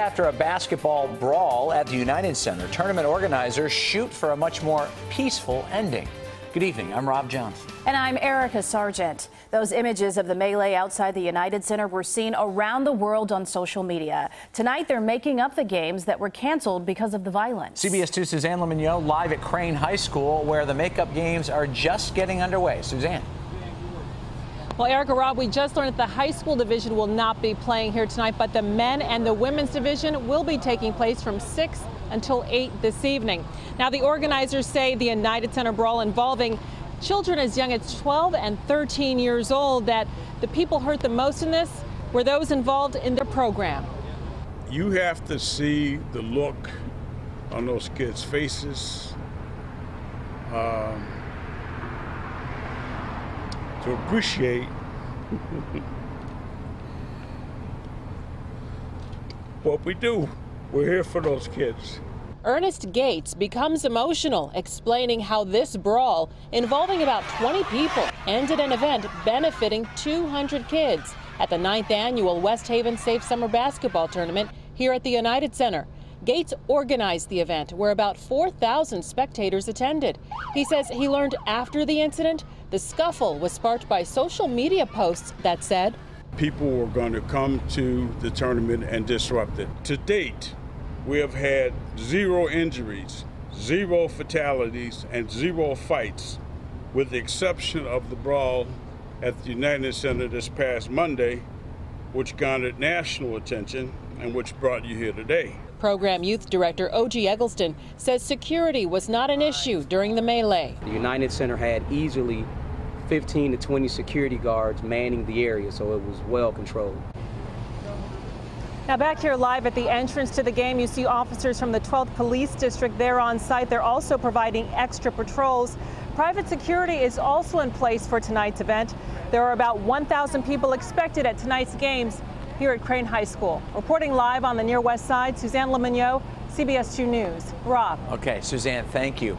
After a basketball brawl at the United Center, tournament organizers shoot for a much more peaceful ending. Good evening. I'm Rob Jones. And I'm Erica Sargent. Those images of the melee outside the United Center were seen around the world on social media. Tonight, they're making up the games that were canceled because of the violence. CBS 2 Suzanne Le Mignot live at Crane High School, where the makeup games are just getting underway. Suzanne. Well, Erica Rob, we just learned that the high school division will not be playing here tonight, but the men and the women's division will be taking place from 6 until 8 this evening. Now, the organizers say the United Center brawl involving children as young as 12 and 13 years old, that the people hurt the most in this were those involved in the program. You have to see the look on those kids' faces. Um, to appreciate what we do. We're here for those kids. Ernest Gates becomes emotional, explaining how this brawl, involving about 20 people, ended an event benefiting 200 kids at the 9th annual West Haven Safe Summer Basketball Tournament here at the United Center. Gates organized the event where about 4,000 spectators attended. He says he learned after the incident the scuffle was sparked by social media posts that said, People were going to come to the tournament and disrupt it. To date, we have had zero injuries, zero fatalities, and zero fights, with the exception of the brawl at the United Center this past Monday, which garnered national attention and which brought you here today. Program Youth Director O.G. Eggleston says security was not an issue during the melee. The United Center had easily 15 to 20 security guards manning the area, so it was well controlled. Now back here live at the entrance to the game, you see officers from the 12th Police District there on site. They're also providing extra patrols. Private security is also in place for tonight's event. There are about 1,000 people expected at tonight's games here at Crane High School. Reporting live on the near west side, Suzanne Le Mignot, CBS 2 News. Rob. Okay, Suzanne, thank you.